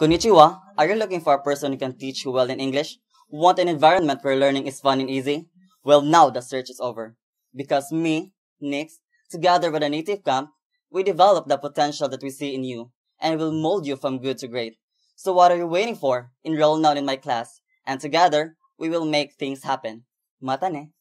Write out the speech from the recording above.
Konnichiwa, are you looking for a person who can teach you well in English? Want an environment where learning is fun and easy? Well, now the search is over. Because me, Nicks, together with a NativeCamp, we develop the potential that we see in you and will mold you from good to great. So what are you waiting for? Enroll now in my class and together we will make things happen. Mata ne.